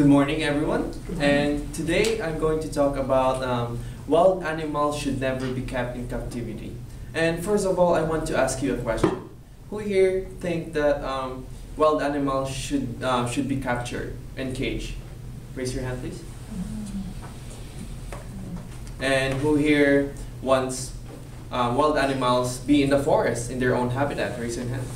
Good morning, everyone. And today I'm going to talk about um, wild animals should never be kept in captivity. And first of all, I want to ask you a question. Who here think that um, wild animals should uh, should be captured and caged? Raise your hand, please. And who here wants uh, wild animals be in the forest in their own habitat? Raise your hand.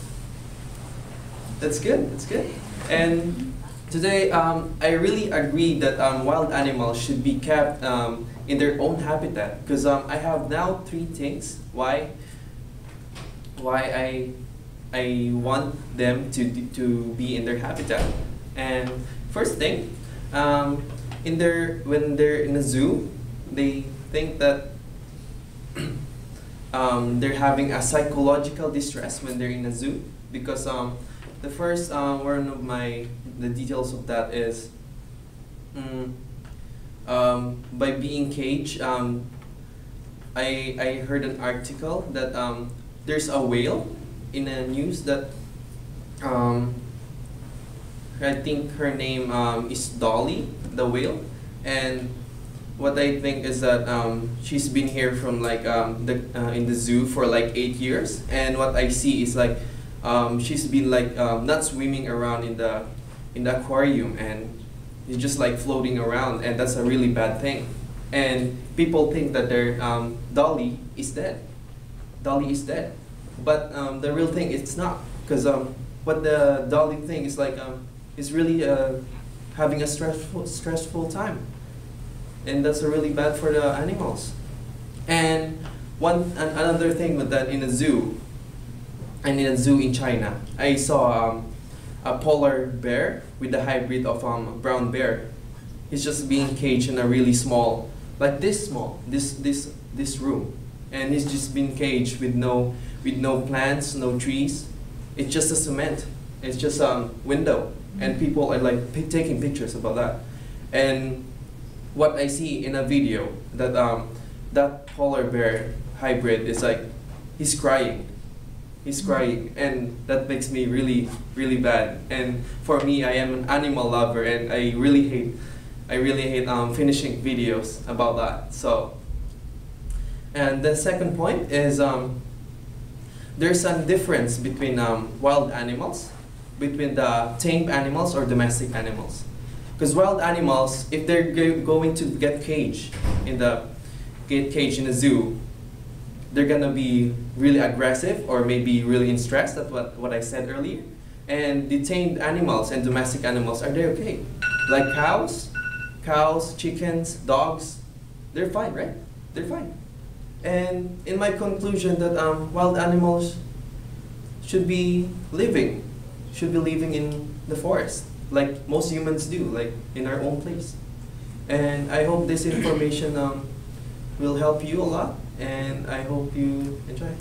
That's good. That's good. And today, um, I really agree that um, wild animals should be kept um, in their own habitat because um, I have now three things why why I I want them to to be in their habitat. And first thing, um, in their when they're in a zoo, they think that um, they're having a psychological distress when they're in a zoo because the first uh, one of my the details of that is mm, um, by being caged. Um, I I heard an article that um, there's a whale in the news that um, I think her name um, is Dolly the whale, and what I think is that um, she's been here from like um, the uh, in the zoo for like eight years, and what I see is like um, she's been like um, not swimming around in the in the aquarium and she's just like floating around and that's a really bad thing. And people think that their um, dolly is dead. Dolly is dead. But um, the real thing it's not. Because um, what the dolly thing is like um, is really uh, having a stressful stressful time. And that's a really bad for the animals. And one another thing with that in a zoo and in a zoo in China, I saw um, a polar bear with the hybrid of um, brown bear. He's just being caged in a really small, like this small, this this this room, and he's just been caged with no with no plants, no trees. It's just a cement. It's just a um, window, and people are like taking pictures about that. And what I see in a video that um, that polar bear hybrid is like he's crying he's crying and that makes me really really bad. And for me i am an animal lover and i really hate i really hate um, finishing videos about that so. And the second point is um, there's a difference between um, wild animals between the tame animals or domestic animals. Because wild animals if they're going to get caged in the get caged in a zoo they're gonna be really aggressive or maybe really in stress. That's what, what I said earlier. And detained animals and domestic animals, are they okay? Like cows, cows, chickens, dogs, they're fine, right? They're fine. And in my conclusion that um, wild animals should be living, should be living in the forest, like most humans do, like in our own place. And I hope this information um, will help you a lot and I hope you enjoy.